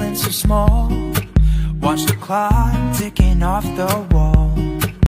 feeling so small. Watch the clock ticking off the wall.